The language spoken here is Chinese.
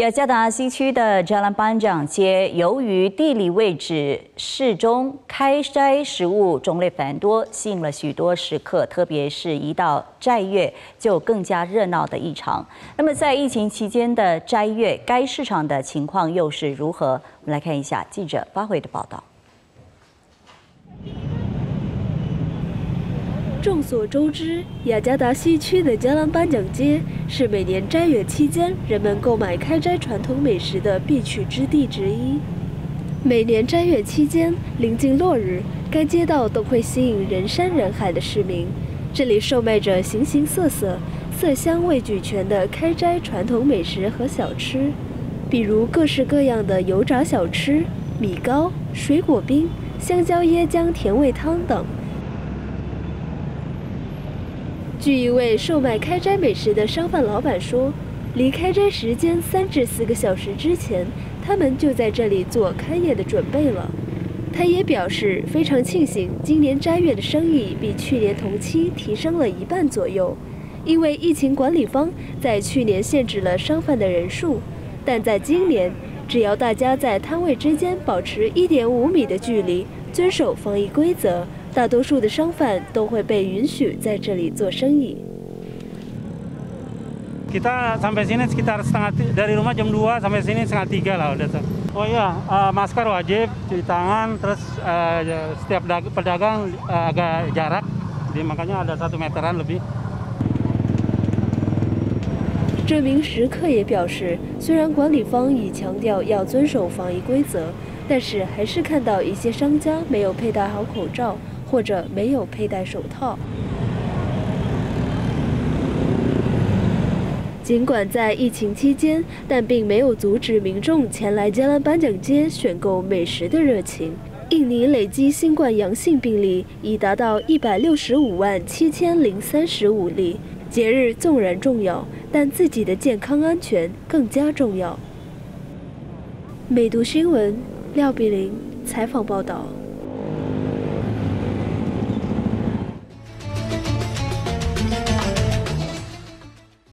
雅加达西区的扎兰班长街，由于地理位置适中，开斋食物种类繁多，吸引了许多食客。特别是一到斋月，就更加热闹的异常。那么，在疫情期间的斋月，该市场的情况又是如何？我们来看一下记者发回的报道。众所周知，雅加达西区的加兰颁奖街是每年斋月期间人们购买开斋传统美食的必去之地之一。每年斋月期间，临近落日，该街道都会吸引人山人海的市民。这里售卖着形形色色、色香味俱全的开斋传统美食和小吃，比如各式各样的油炸小吃、米糕、水果冰、香蕉椰浆甜味汤等。据一位售卖开斋美食的商贩老板说，离开斋时间三至四个小时之前，他们就在这里做开业的准备了。他也表示非常庆幸，今年斋月的生意比去年同期提升了一半左右，因为疫情管理方在去年限制了商贩的人数，但在今年，只要大家在摊位之间保持一点五米的距离，遵守防疫规则。大多数的商贩都会被允许在这里做生意。Kita sampai sini sekitar setengah dari rumah jam 2 sampai sini setengah tiga lah udah tuh. Oh iya, masker wajib, cuci tangan, terus setiap pedagang agak jarak, jadi makanya ada satu meteran lebih. 这名食客也表示，虽然管理方已强调要遵守防疫规则，但是还是看到一些商家没有佩戴好口罩。或者没有佩戴手套。尽管在疫情期间，但并没有阻止民众前来加兰颁奖街选购美食的热情。印尼累计新冠阳性病例已达到一百六十五万七千零三十五例。节日纵然重要，但自己的健康安全更加重要。美读新闻，廖碧玲采访报道。